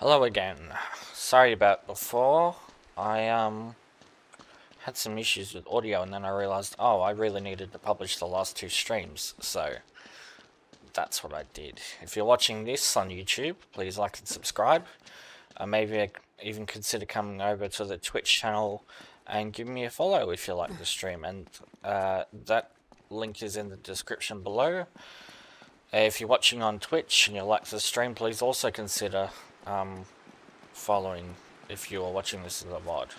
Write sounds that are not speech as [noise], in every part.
Hello again. Sorry about before. I um had some issues with audio and then I realized, oh, I really needed to publish the last two streams. So that's what I did. If you're watching this on YouTube, please like and subscribe. Uh, maybe even consider coming over to the Twitch channel and give me a follow if you like the stream. And uh, that link is in the description below. If you're watching on Twitch and you like the stream, please also consider um, following if you are watching this as a VOD.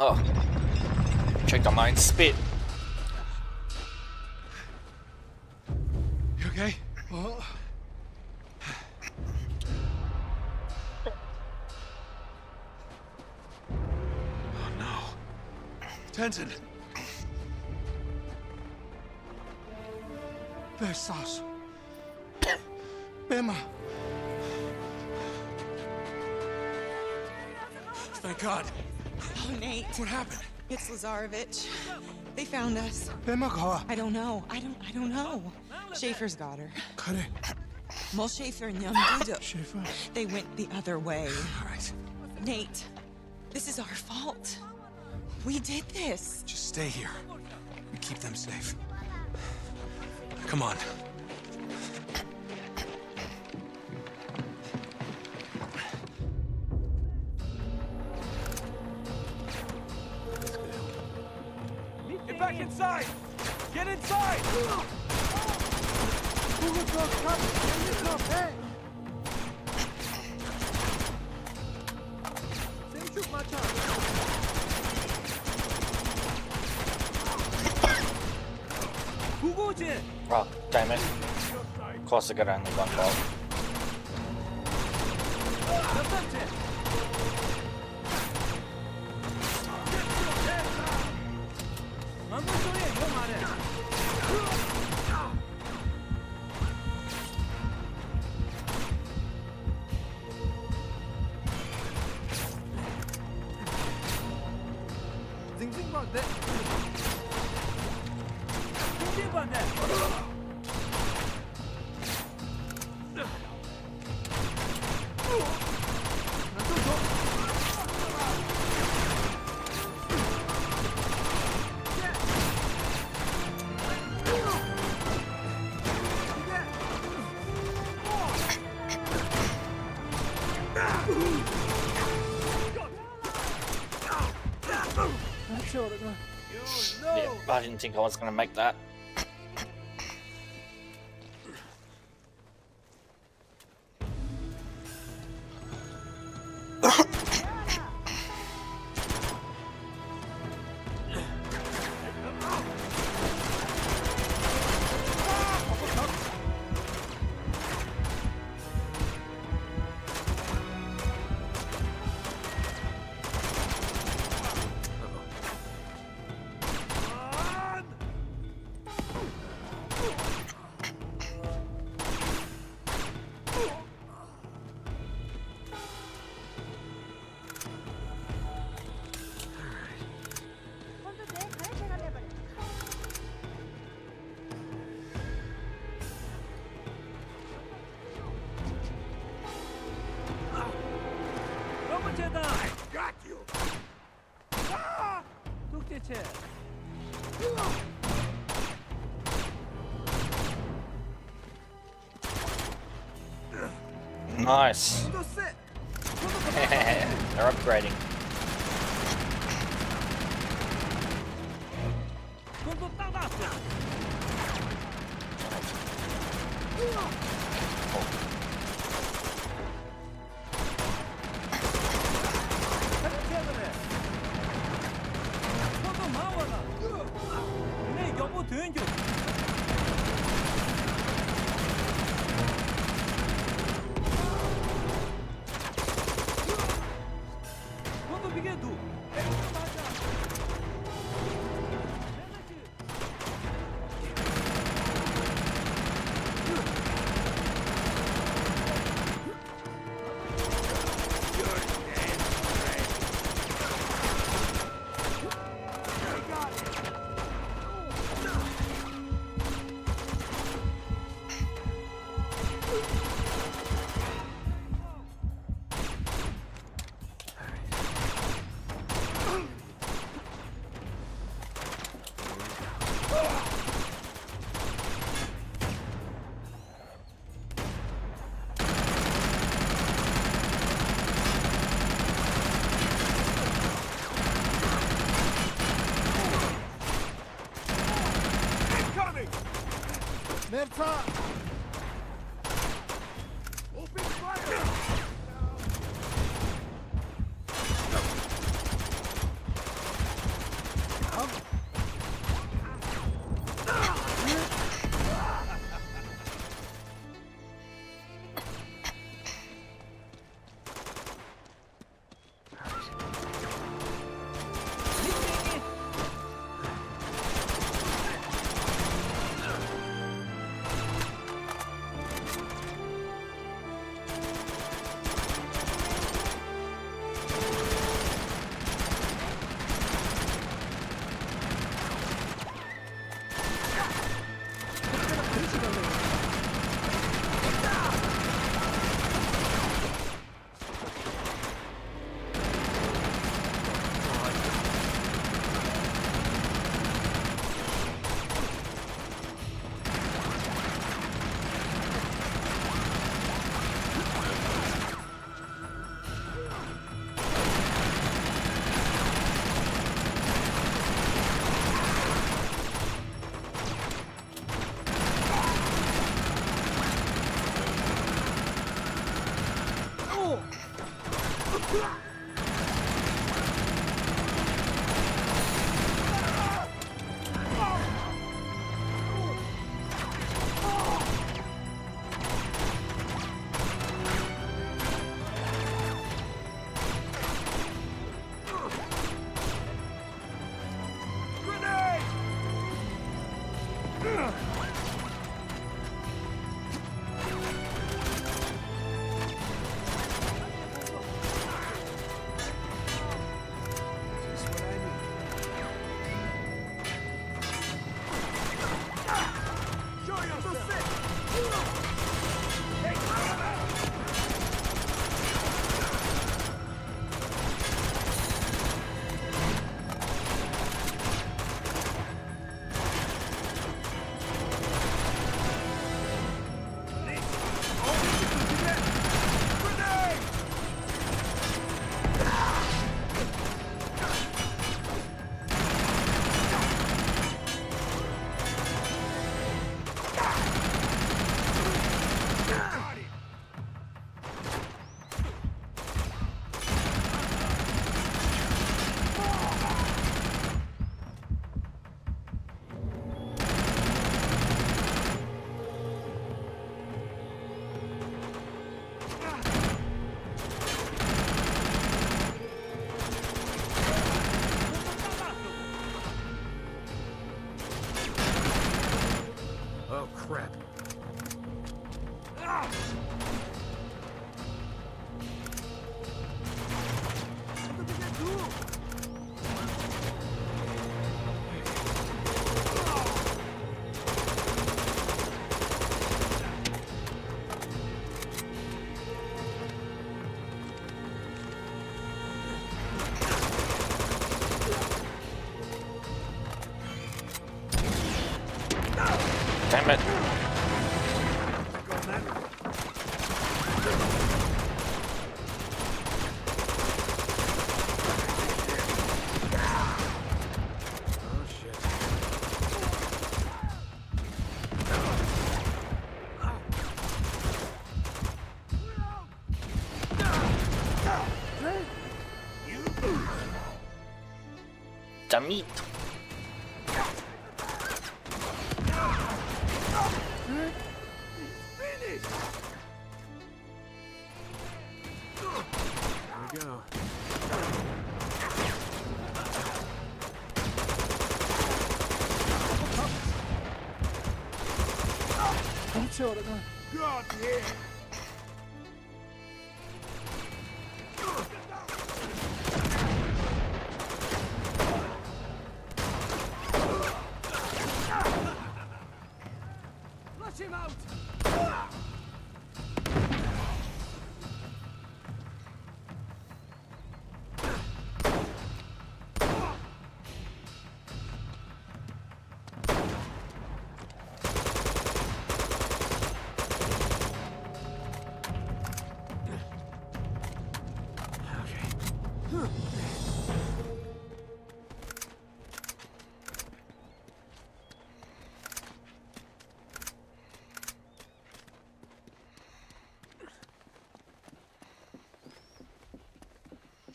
Oh, checked on mine. Spit. What happened? It's Lazarevic. They found us. I don't know. I don't. I don't know. Schaefer's got her. Kare. Mol Schaefer and young Duda. Schaefer. They went the other way. All right. Nate, this is our fault. We did this. Just stay here. We keep them safe. Come on. didn't think I was going to make that. [coughs] [coughs] [coughs] Nice. [laughs] They're upgrading.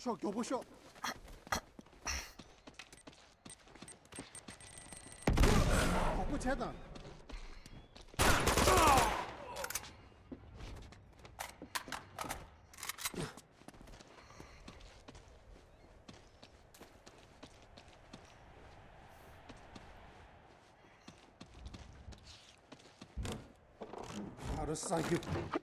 쇼 교보쇼. 복부 재단. 알았어, 이거.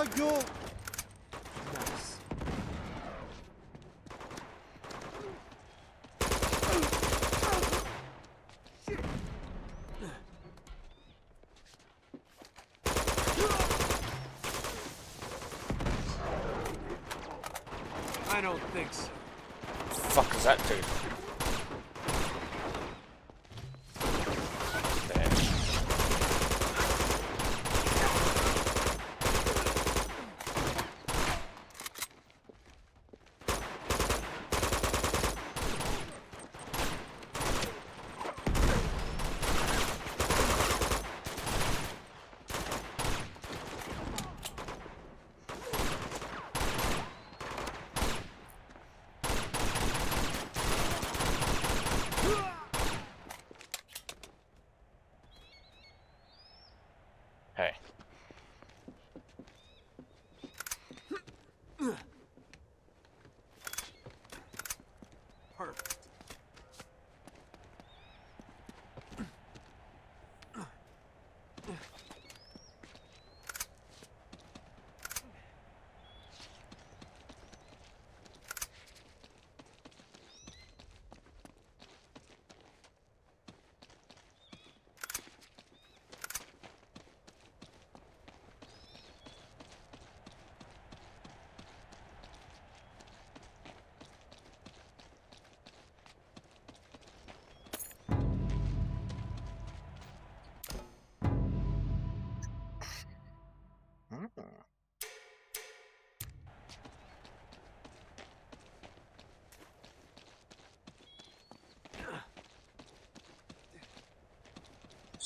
하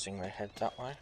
Guessing they head that way.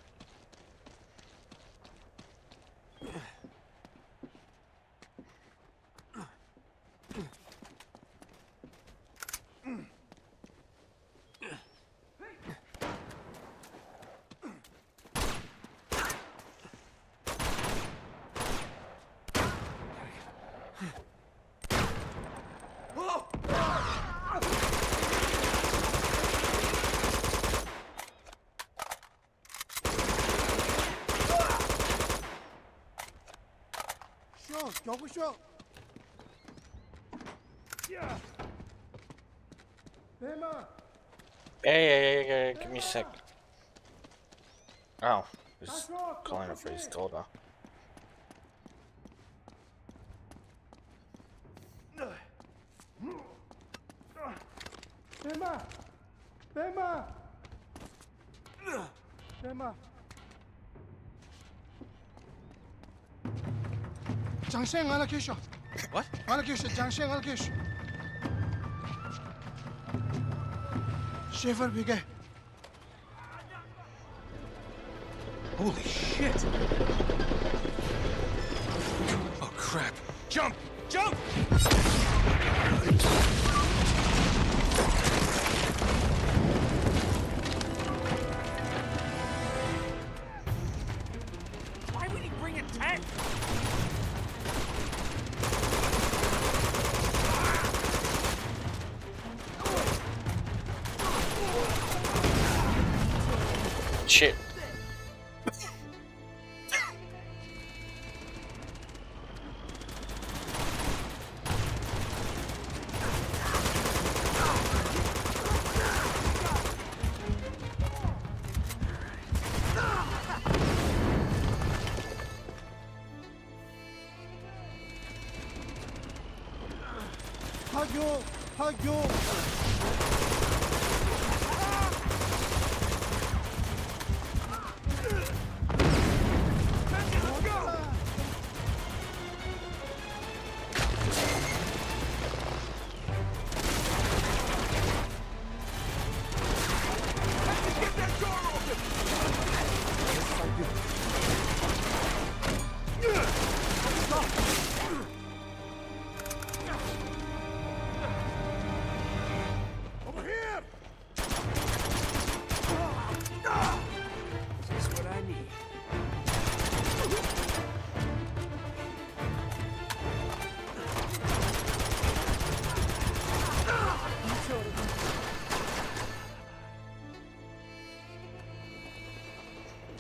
쇼, 여보쇼. 야. 대마. Yeah, yeah, yeah, yeah, yeah, give me a sec. Oh, he's calling her for his daughter. 대마. 대 Jiangsheng allocation. What? Allocation, Jiangsheng allocation. Schaefer Bigay. Holy shit! Oh crap. Jump! Jump!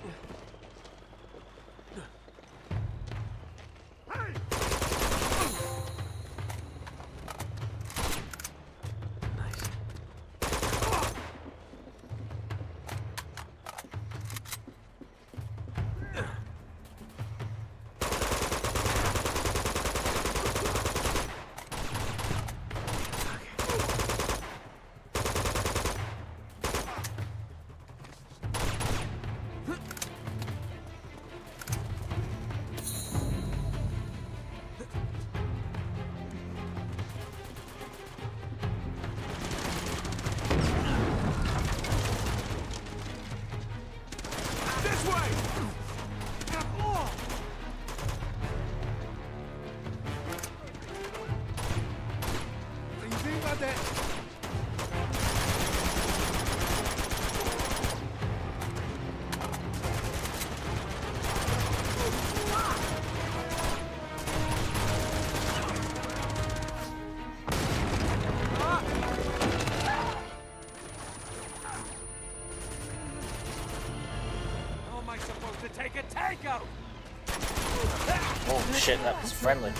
Yeah. Shit, that was friendly.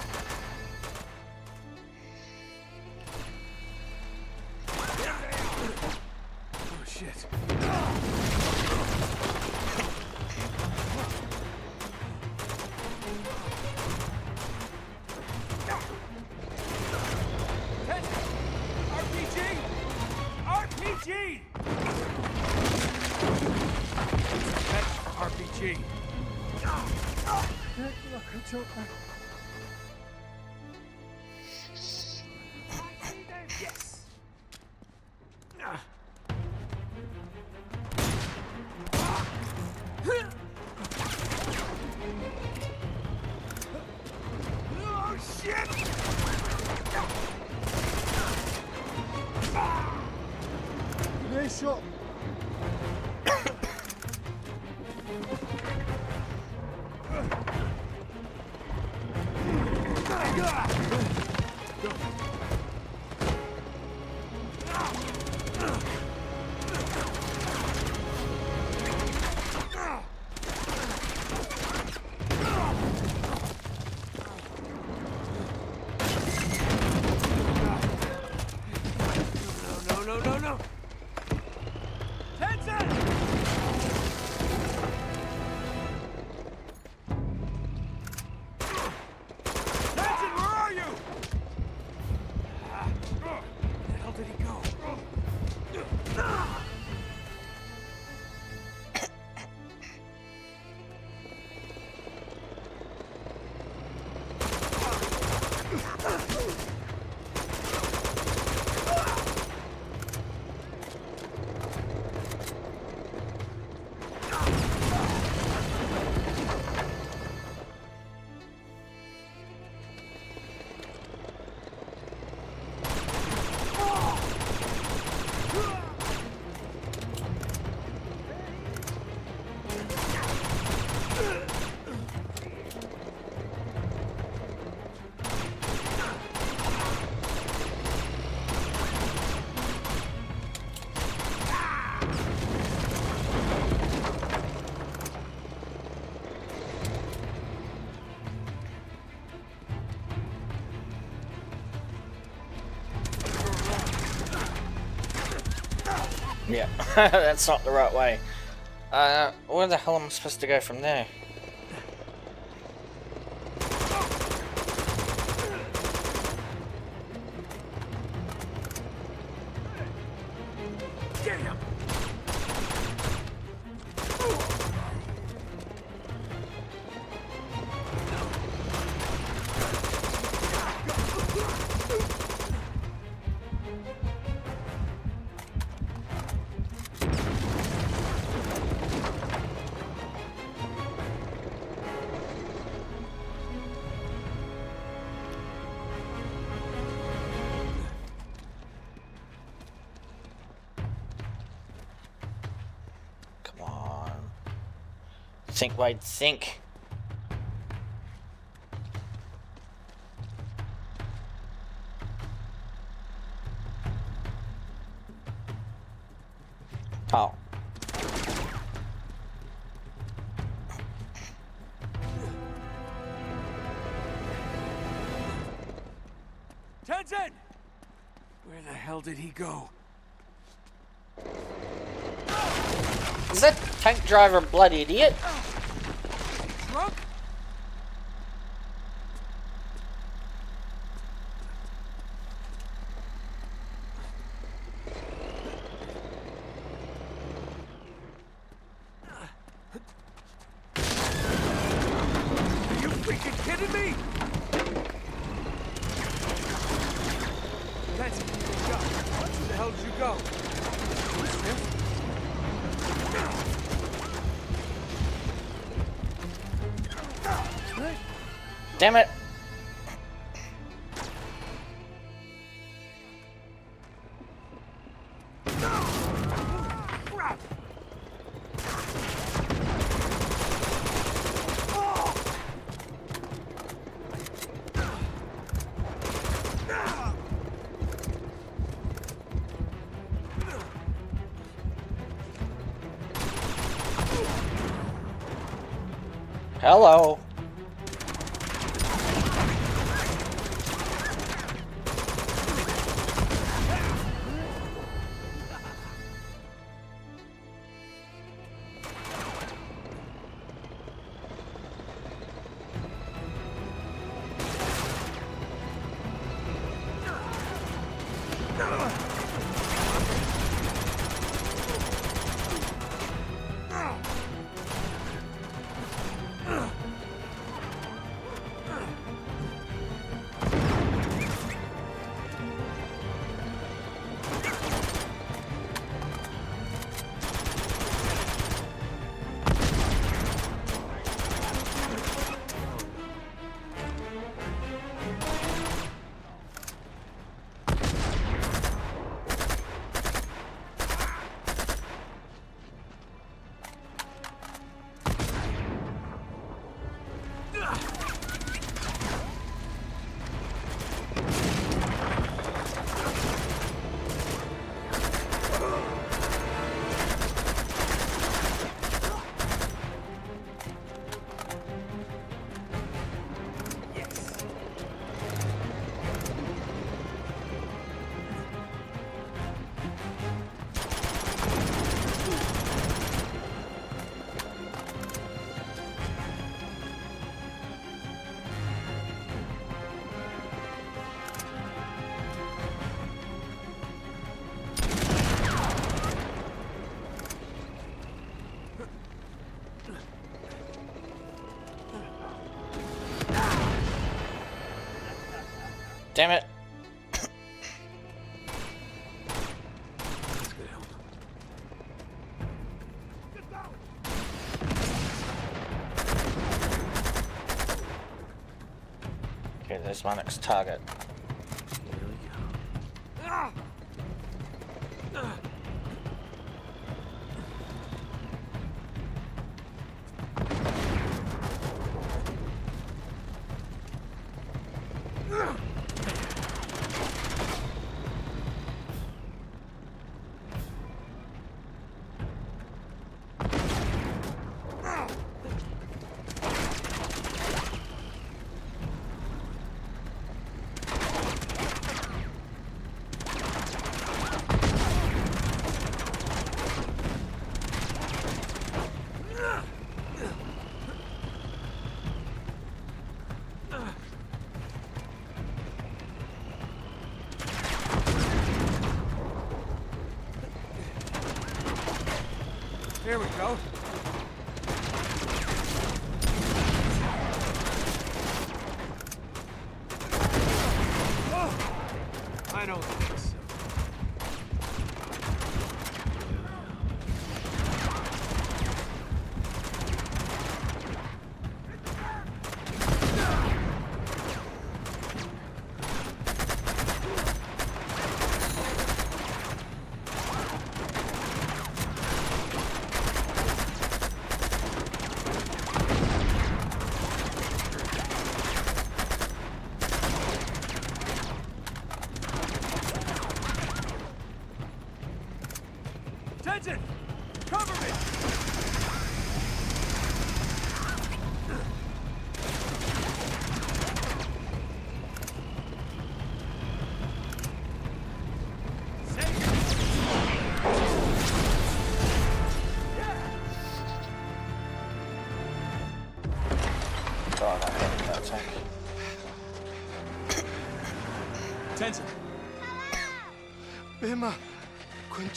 [laughs] that's not the right way. Uh, where the hell am I supposed to go from there? Think, Wade, sink. Oh. Tenzin! Where the hell did he go? Is that tank driver a bloody idiot? Hello. Damn it. Okay, there's my next target.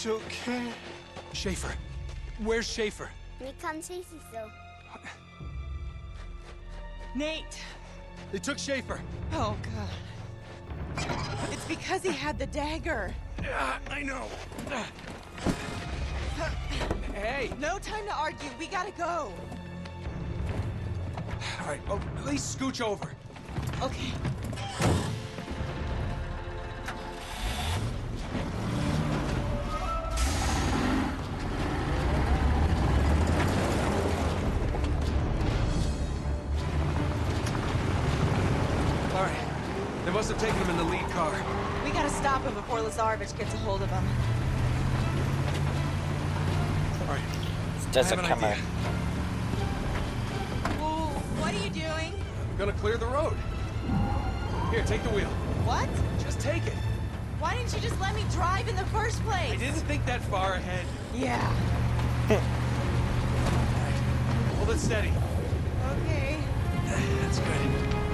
It's okay. Schaefer. Where's Schaefer? We can't see you, so. Nate. They took Schaefer. Oh, God. It's because he had the dagger. Yeah, I know. Hey! No time to argue. We gotta go. All right. Oh, at least scooch over. Okay. Lazarevic gets a hold of him. All right. There's I a have an camo. idea. Well, what are you doing? I'm gonna clear the road. Here, take the wheel. What? Just take it. Why didn't you just let me drive in the first place? I didn't think that far ahead. Yeah. Hold it steady. Okay. That's good.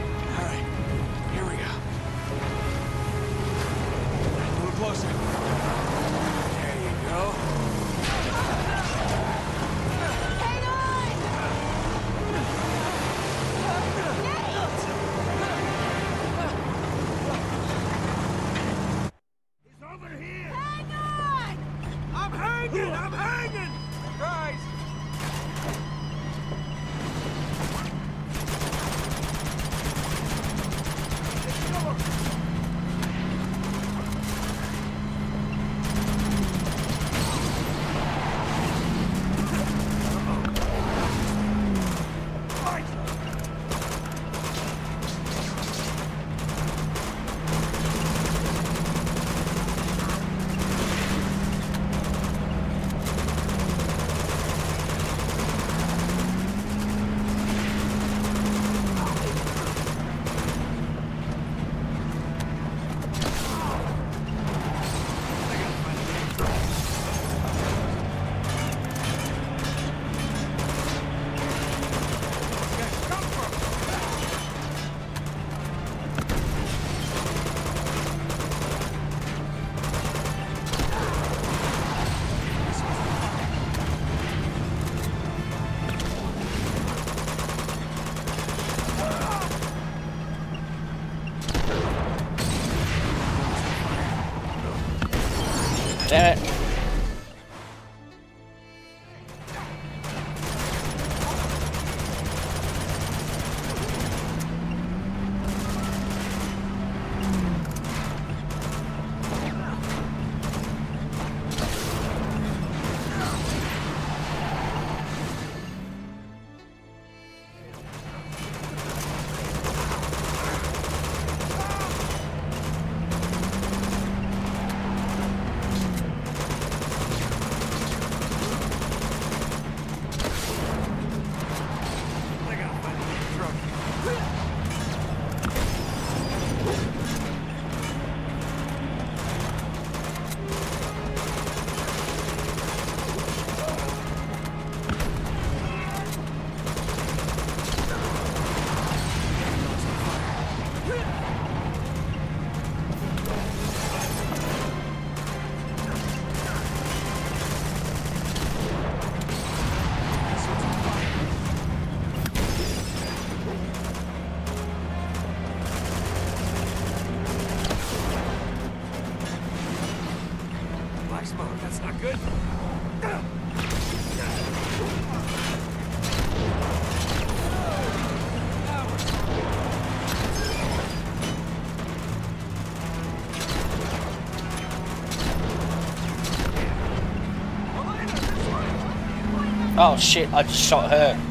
Oh shit, I just shot her.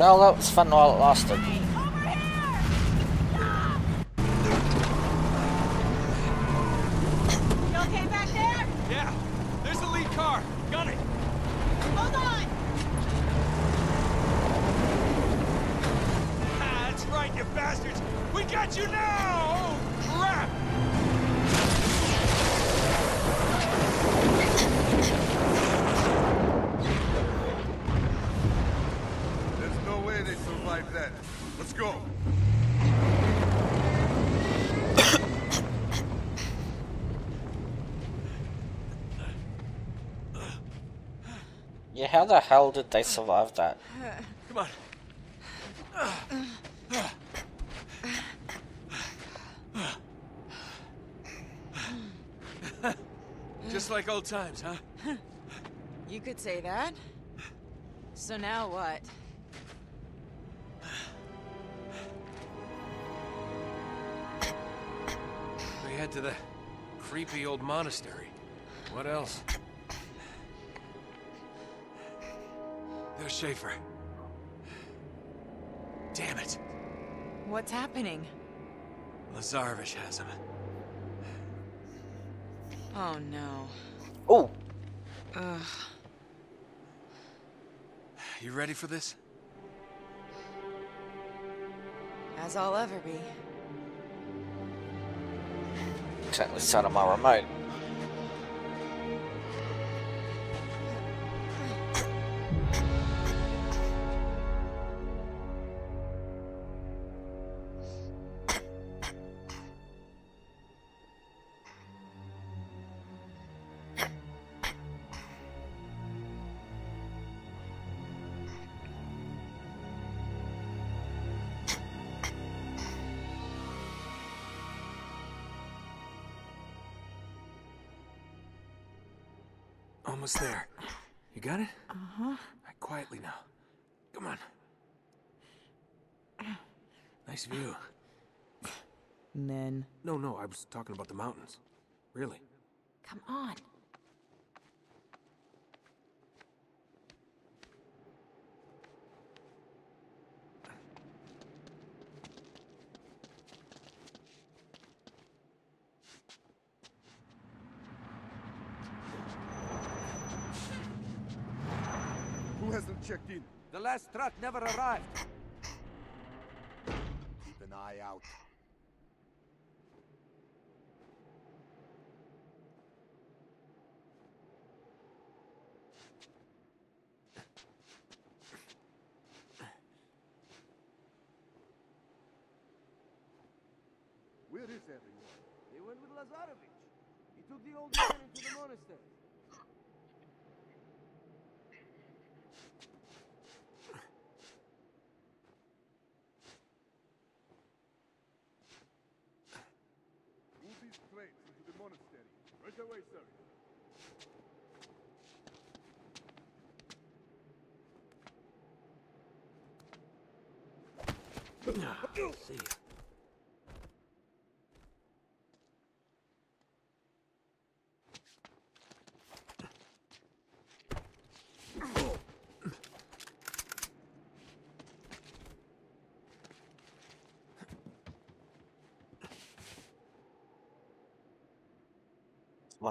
Well, that was fun while it lasted. You okay back there? Yeah, there's the lead car. Got it. Hold on! Ah, that's right, you bastards. We got you now! Oh, crap! There's no way they survived that. Let's go. Yeah, how the hell did they survive that? Come on. Just like old times, huh? You could say that. So now what? We head to the creepy old monastery. What else? There's Schaefer. Damn it. What's happening? Lazarevic has him. Oh no. Oh, Ugh. You ready for this? As I'll ever be. except we set on my remote. Almost there. You got it? Uh-huh. quietly now. Come on. Nice view. Men. No, no, I was talking about the mountains. Really. Come on. Last truck never arrived. Keep an eye out. Where is everyone? They went with Lazarevic. He took the old man into the monastery. Move these crates into the monastery. Right away, sir. Ah, see ya.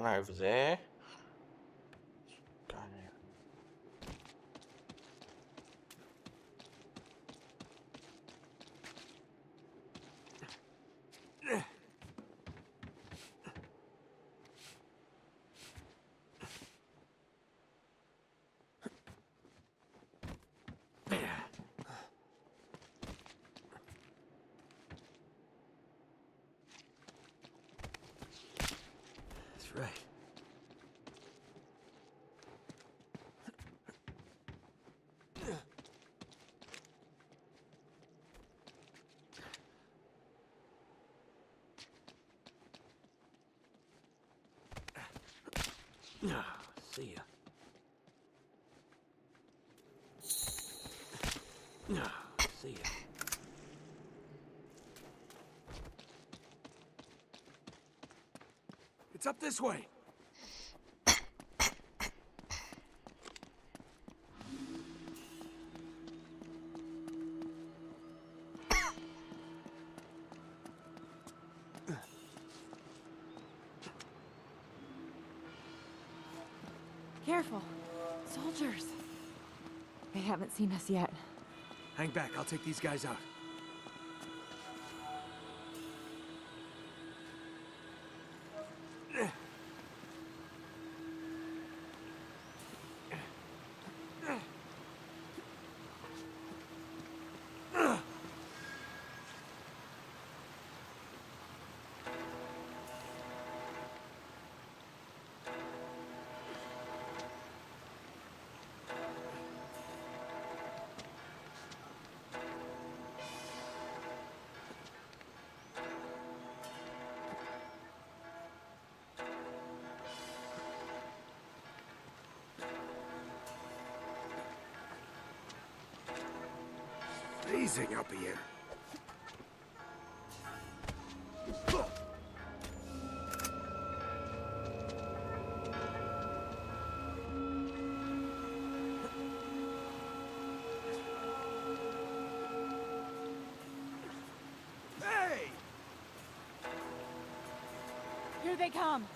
One over there. Down here. That's right. Ah, See ya. Ah, It's up this way. Careful. Soldiers. They haven't seen us yet. Hang back, I'll take these guys out. Freezing up here. Hey! Here they come.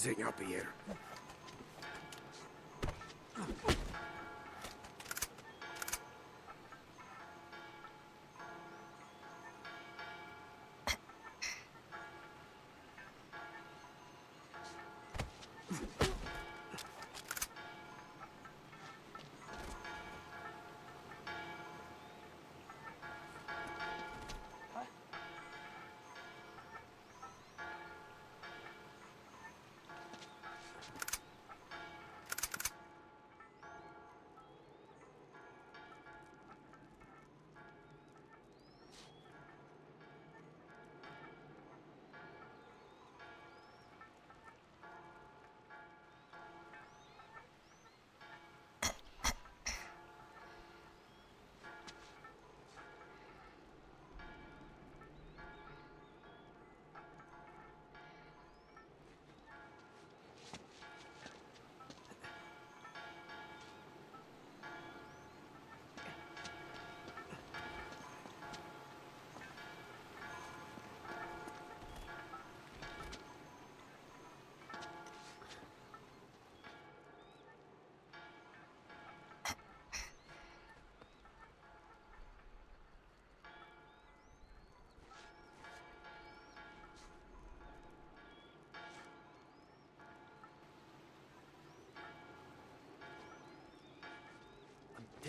Freezing up here.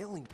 I'm telling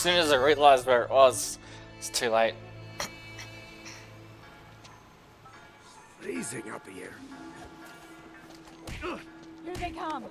soon as I realized where it was, it's too late. Freezing up here. Here they come.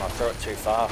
I threw it too far.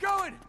Going!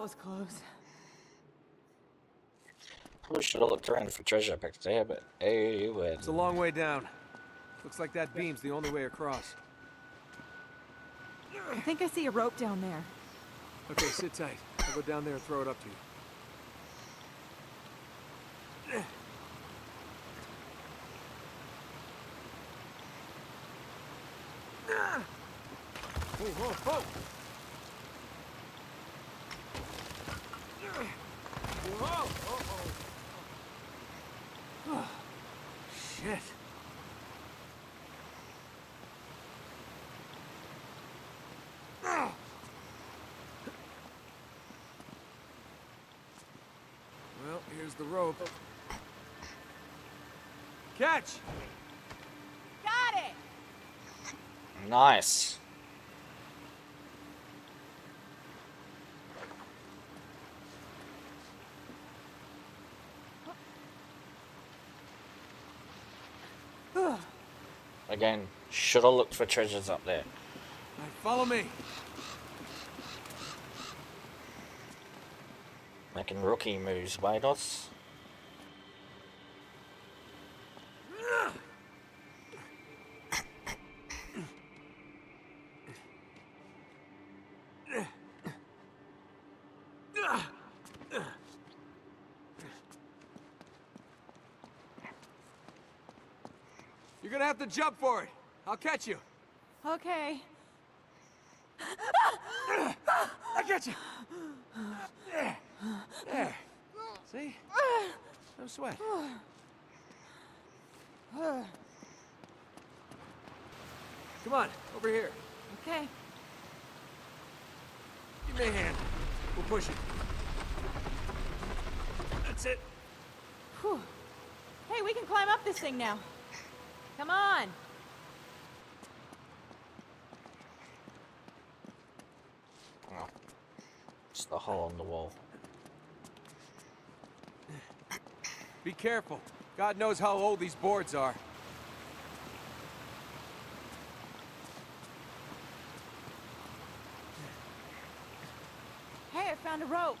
That was close. Probably should have looked around for treasure back there, but hey, you would. It's a long way down. Looks like that beam's the only way across. I think I see a rope down there. Okay, sit tight. I'll go down there and throw it up to you. Whoa, whoa, whoa! Whoa! Oh, oh. Shit. Well, here's the rope. Catch! Got it! Nice. Again, should have looked for treasures up there. All right, follow me. Making rookie moves, Wados. You're gonna have to jump for it. I'll catch you. Okay. I get you. There. There. See? No sweat. Come on, over here. Okay. Give me a hand. We'll push it. That's it. Whew. Hey, we can climb up this thing now. Come on. Oh. It's the hole in the wall. Be careful. God knows how old these boards are. Hey, I found a rope.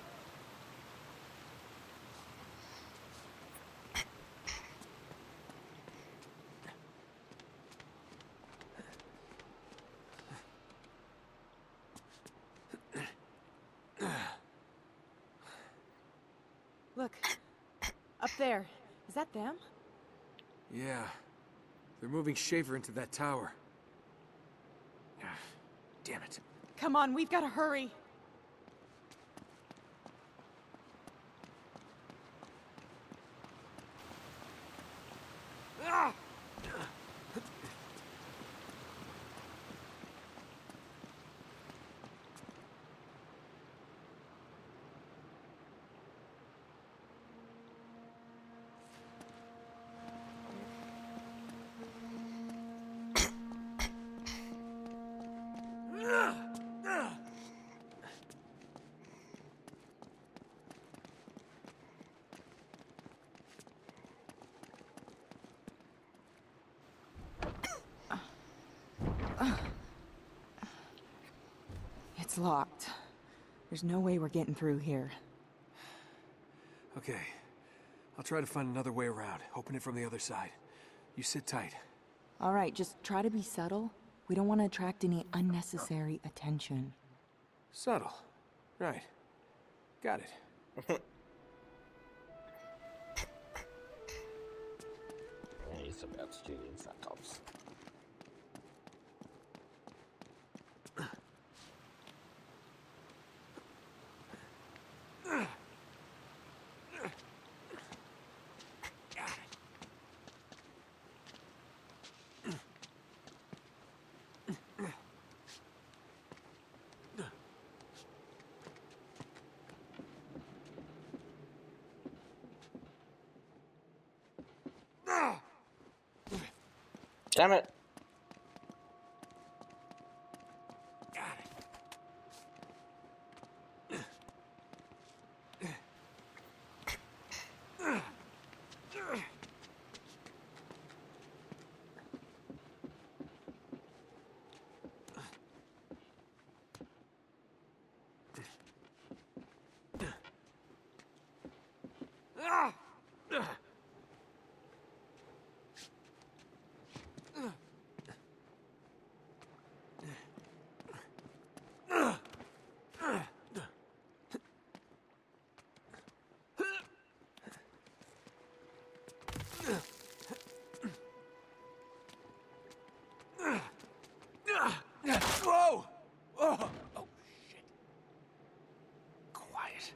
Look, up there. Is that them? Yeah. They're moving Schaefer into that tower. Ah, [sighs] Damn it. Come on, we've got to hurry. Ah! It's locked. There's no way we're getting through here. Okay. I'll try to find another way around. Open it from the other side. You sit tight. All right, just try to be subtle. We don't want to attract any unnecessary attention. Subtle. Right. Got it. He's about to do the exact Damn it! Whoa! Oh! Oh, shit. Quiet.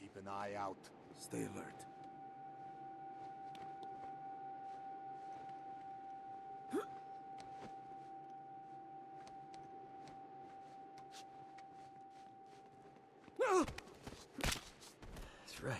Keep an eye out. Stay alert. That's right.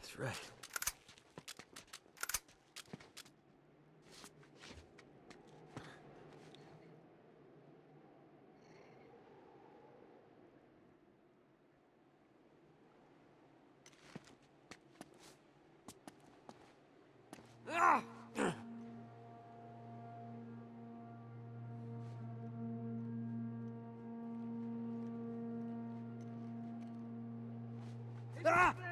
That's right. That's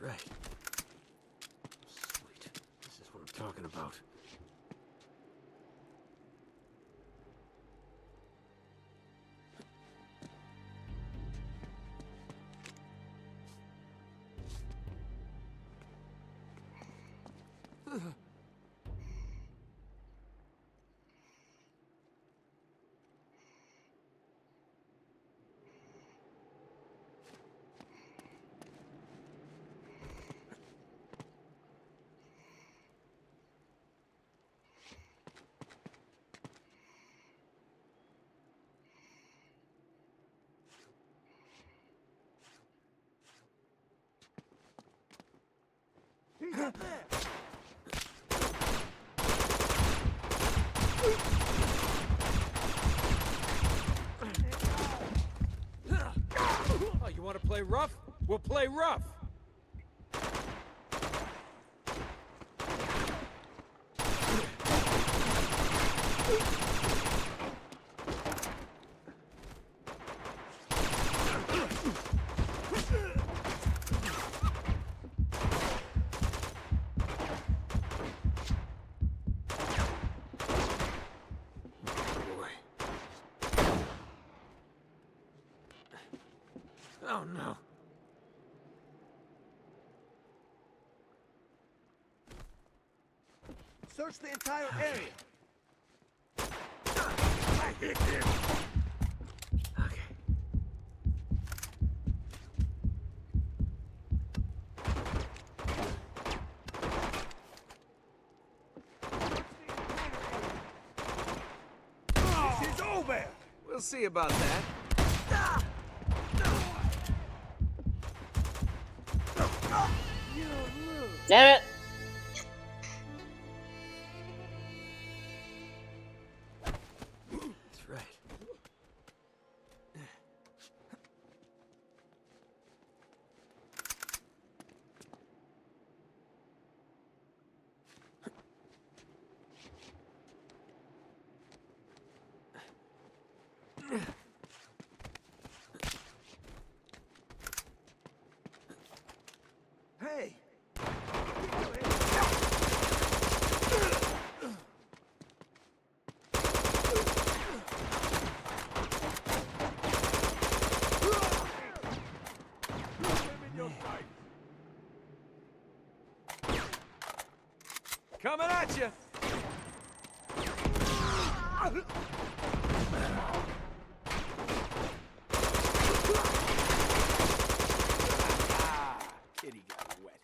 right. Sweet. This is what I'm talking about. Oh, you want to play rough? We'll play rough. Boy. Oh no. Search the entire area. Okay. This is over. We'll see about that. Damn it! Coming at you. Kitty got wet.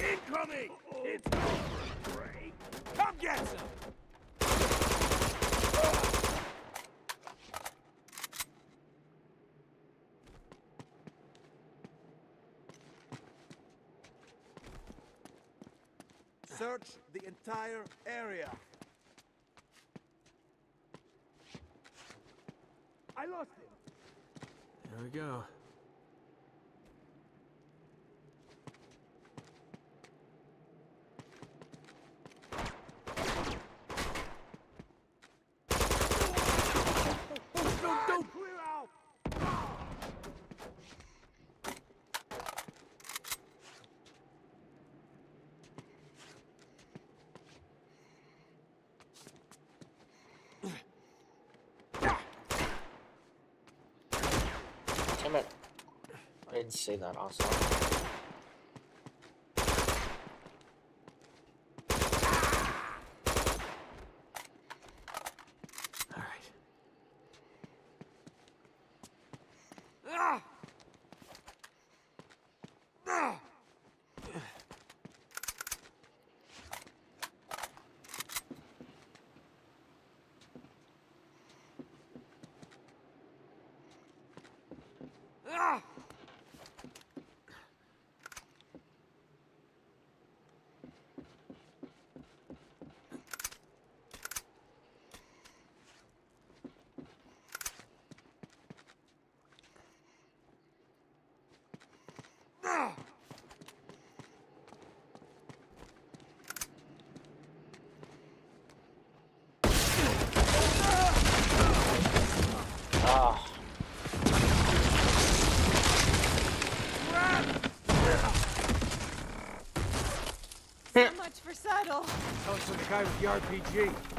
Incoming! It's over, Gray. Come get some! Search the entire area. I lost him. There we go. Don't, don't clear out! Damn it. I didn't say that also. All right. Ah! Ah! Ah! Ah! Ah, So subtle. That was the guy with the RPG.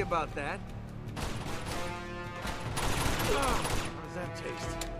About that. Ah, Does that taste?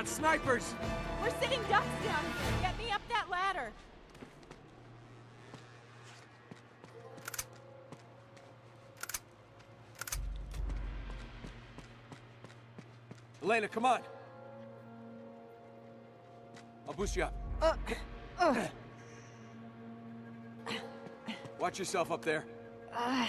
Got snipers. We're sitting ducks down here. Get me up that ladder. Elena, come on. I'll boost you up. Uh, uh. Watch yourself up there. All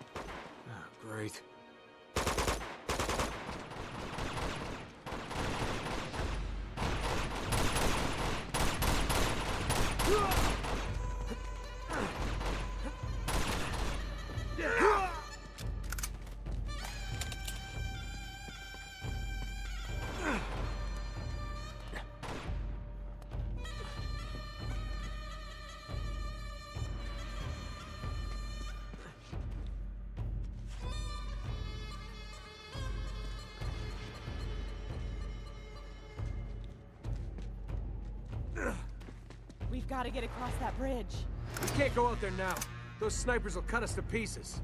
We've got to get across that bridge. We can't go out there now. Those snipers will cut us to pieces.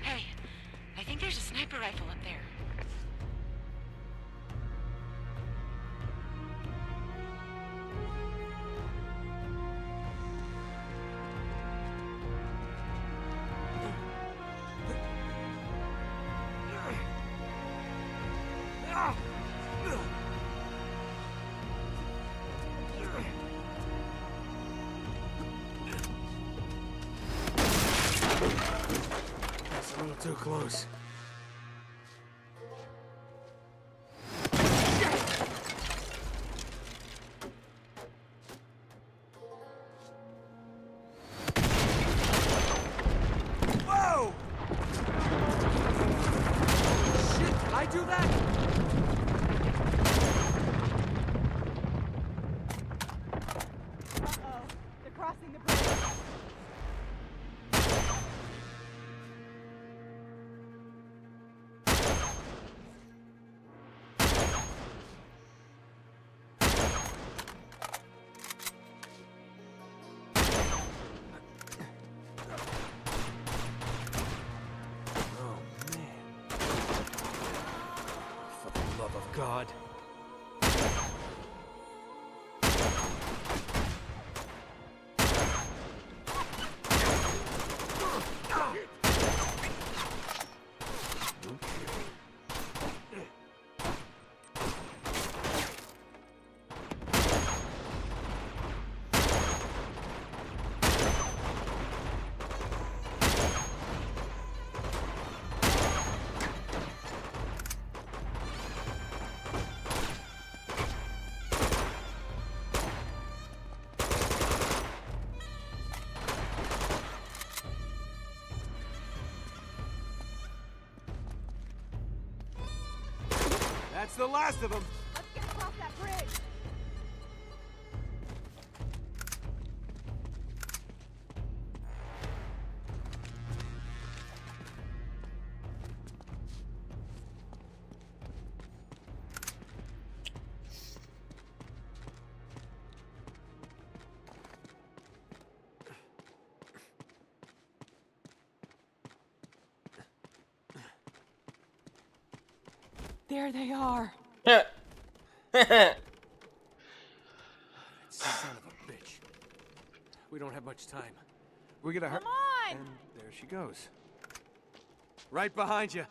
Hey, I think there's a sniper rifle up there. God. That's the last of them. There they are. [laughs] Son of a bitch. We don't have much time. We're gonna hurt. Come on! And there she goes. Right behind you.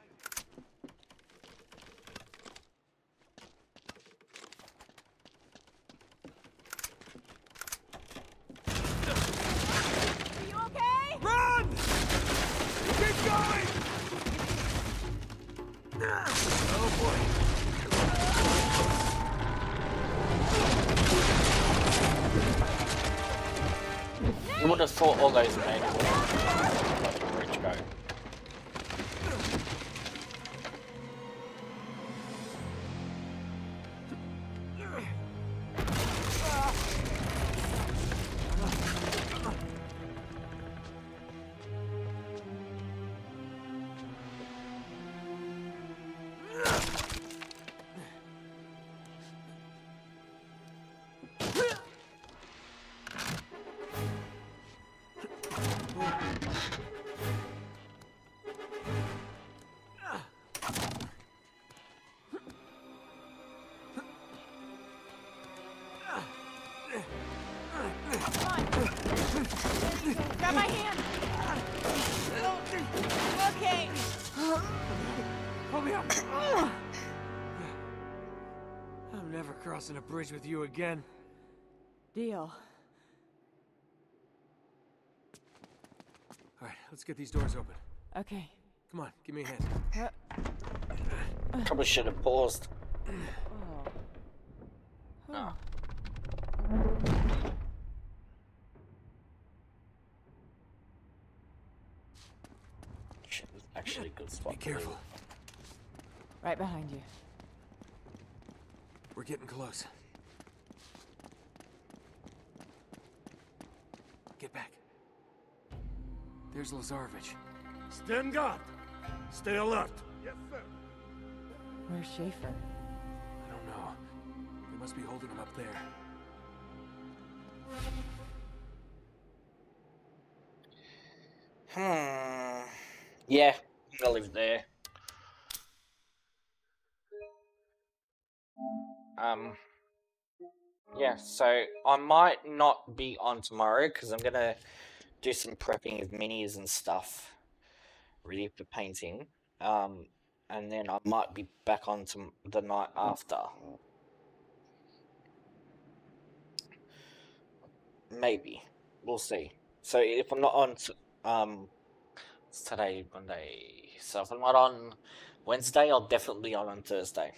Come on. Grab my hand. Okay. Hold me up. I'm never crossing a bridge with you again. Deal. All right, let's get these doors open. Okay. Come on, give me a hand. Probably should have paused. Oh. Ah. Shit, this is actually a good spot. Be to leave careful. Right behind you. We're getting close. Get back. There's Lazarevic. Stand guard. Stay alert. Yes, sir. Where's Schaefer? I don't know. They must be holding him up there. Hmm. Yeah, I live there. Um. Yeah, so I might not be on tomorrow because I'm gonna do some prepping of minis and stuff, ready for painting. Um, and then I might be back on to the night after. Maybe we'll see. So if I'm not on, um, today Monday. So if I'm not on Wednesday, I'll definitely be on on Thursday.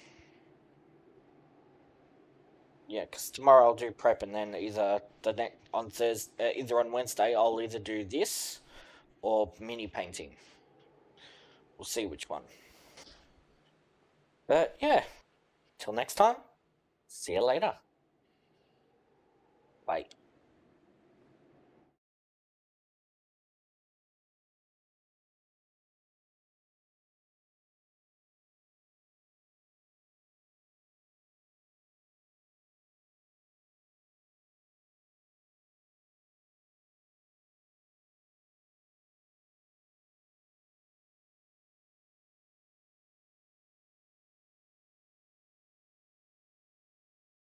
Yeah, because tomorrow I'll do prep, and then either the next on Thursday, uh, either on Wednesday, I'll either do this or mini painting. We'll see which one. But yeah, till next time. See you later. Bye.